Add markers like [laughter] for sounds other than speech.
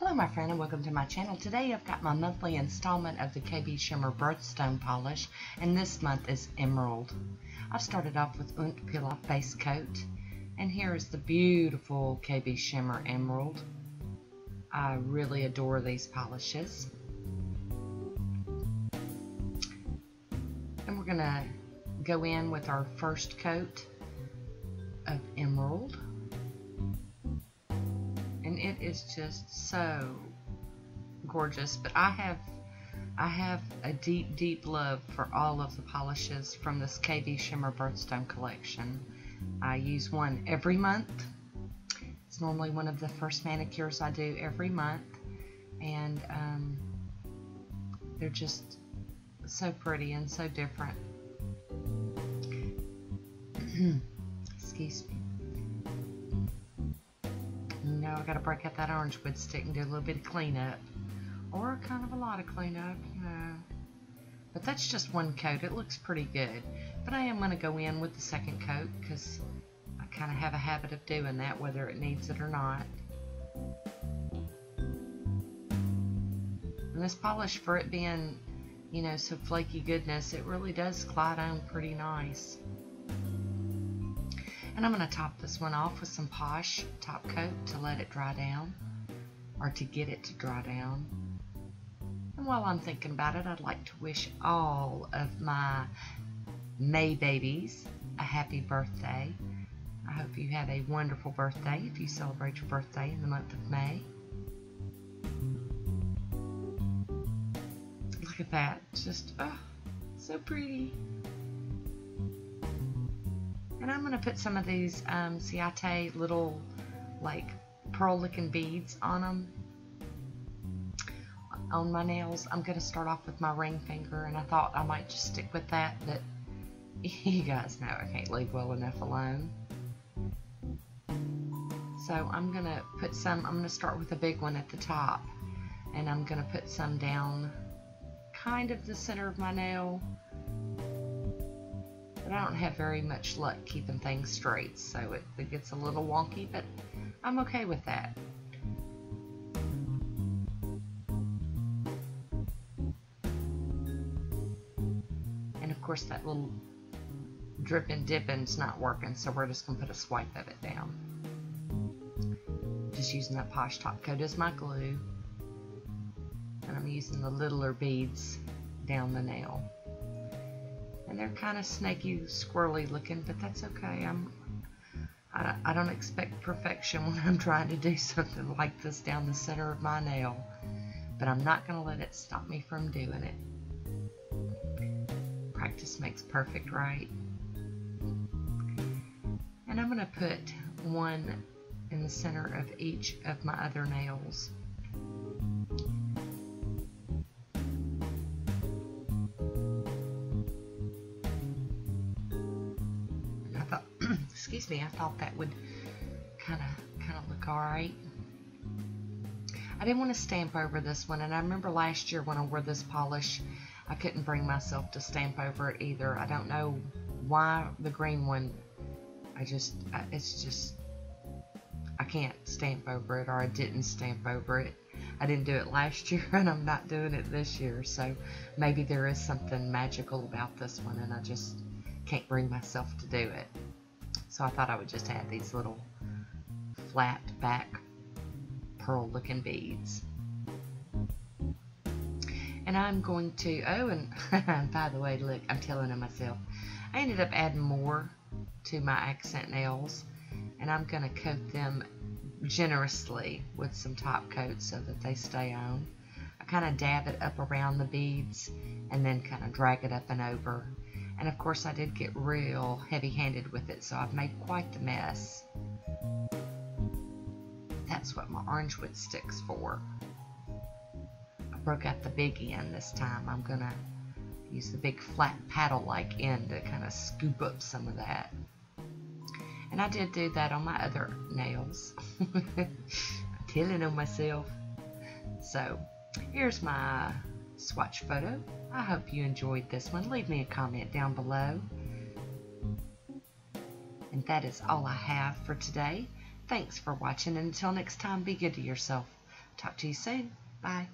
Hello my friend and welcome to my channel. Today I've got my monthly installment of the KB Shimmer Birthstone Polish and this month is Emerald. I've started off with UNT Peel Off Base Coat and here is the beautiful KB Shimmer Emerald. I really adore these polishes. And we're going to go in with our first coat of Emerald it is just so gorgeous but I have I have a deep deep love for all of the polishes from this KB Shimmer Birthstone collection. I use one every month. It's normally one of the first manicures I do every month and um, they're just so pretty and so different. [clears throat] Excuse me I gotta break out that orange wood stick and do a little bit of cleanup. Or kind of a lot of cleanup, you know. But that's just one coat. It looks pretty good. But I am going to go in with the second coat because I kind of have a habit of doing that whether it needs it or not. And this polish, for it being, you know, so flaky goodness, it really does glide on pretty nice. And I'm going to top this one off with some Posh top coat to let it dry down, or to get it to dry down. And while I'm thinking about it, I'd like to wish all of my May babies a happy birthday. I hope you have a wonderful birthday if you celebrate your birthday in the month of May. Look at that. Just, oh, so pretty. I'm going to put some of these um, Ciate little, like, pearl-looking beads on them. On my nails, I'm going to start off with my ring finger, and I thought I might just stick with that, but [laughs] you guys know I can't leave well enough alone. So I'm going to put some, I'm going to start with a big one at the top, and I'm going to put some down kind of the center of my nail, but I don't have very much luck keeping things straight, so it, it gets a little wonky, but I'm okay with that. And of course that little dripping dipping's not working, so we're just going to put a swipe of it down. Just using that Posh Top Coat as my glue. And I'm using the littler beads down the nail and they're kind of snaky, squirrely looking, but that's okay. I'm I, I don't expect perfection [laughs] when I'm trying to do something like this down the center of my nail, but I'm not going to let it stop me from doing it. Practice makes perfect, right? And I'm going to put one in the center of each of my other nails. Excuse me, I thought that would kind of kind of look alright. I didn't want to stamp over this one, and I remember last year when I wore this polish, I couldn't bring myself to stamp over it either. I don't know why the green one, I just, it's just, I can't stamp over it, or I didn't stamp over it. I didn't do it last [laughs] year, and I'm not doing it this year, so maybe there is something magical about this one, and I just can't bring myself to do it. So I thought I would just add these little flat back pearl looking beads. And I'm going to, oh, and [laughs] by the way, look, I'm telling on myself, I ended up adding more to my accent nails, and I'm going to coat them generously with some top coat so that they stay on. I kind of dab it up around the beads and then kind of drag it up and over and of course I did get real heavy-handed with it, so I've made quite the mess. That's what my orange wood stick's for. I broke out the big end this time. I'm going to use the big flat paddle-like end to kind of scoop up some of that. And I did do that on my other nails. [laughs] I'm telling on myself. So, here's my swatch photo. I hope you enjoyed this one. Leave me a comment down below. And that is all I have for today. Thanks for watching, and until next time, be good to yourself. Talk to you soon. Bye.